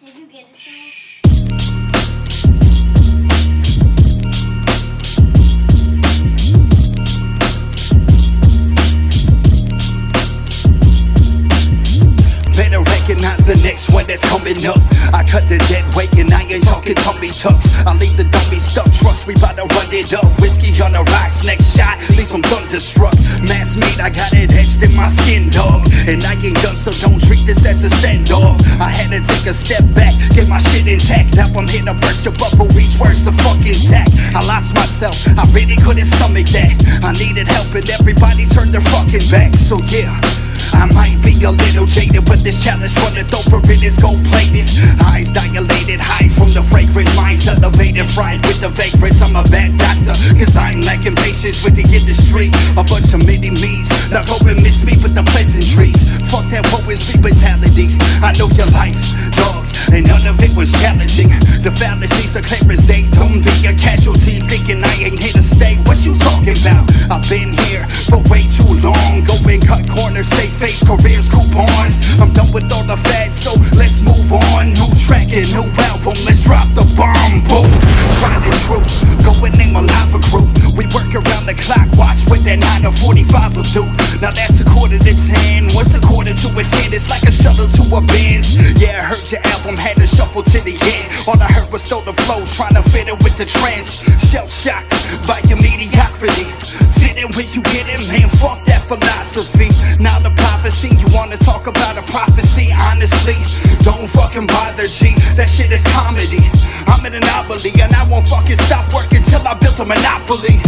Did you get it? Better recognize the next one that's coming up. I cut the dead weight and I ain't talking tummy tucks. I leave the dummy some thunderstruck. Mass made, I got it etched in my skin, dog. And I ain't done, so don't treat this as a send off. I had to take a step back, get my shit intact. Now I'm here to burst your bubble, reach words to fuck intact. I lost myself, I really couldn't stomach that. I needed help and everybody turned their fucking back. So yeah. I might be a little jaded, but this challenge runneth over it is gold plated. Eyes dilated, high from the fragrance, minds elevated, fried with the vagrants. I'm a bad I'm lacking patience with the industry. A bunch of mini me's, now go and miss me with the pleasantries. Fuck that woe is me mentality. I know your life, dog, and none of it was challenging. The fallacies are clear as day. Don't be a casualty, thinking I ain't here to stay. What you talking about? I've been here for way too long. Go and cut corners, save face, careers, coupons. I'm done with all the fads, so let's move on. New track and new album, let's drop 9 to 45 will do. Now that's a quarter to 10. What's a quarter to a 10? It's like a shuttle to a Benz. Yeah, I heard your album had to shuffle to the end. All I heard was stolen flows, trying to fit it with the trends. Shell shocked by your mediocrity. Fit in when you get it, man. Fuck that philosophy. Now the prophecy, you wanna talk about a prophecy? Honestly, don't fucking bother, G. That shit is comedy. I'm an anomaly, and I won't fucking stop working till I built a monopoly.